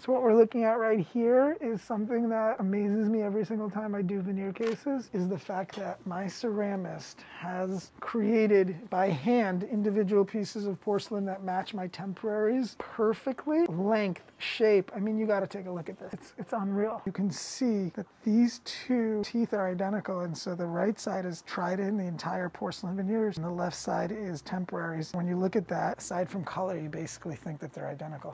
So what we're looking at right here is something that amazes me every single time I do veneer cases is the fact that my ceramist has created by hand individual pieces of porcelain that match my temporaries perfectly. Length, shape. I mean, you got to take a look at this. It's, it's unreal. You can see that these two teeth are identical. And so the right side is tried in the entire porcelain veneers, and the left side is temporaries. When you look at that, aside from color, you basically think that they're identical.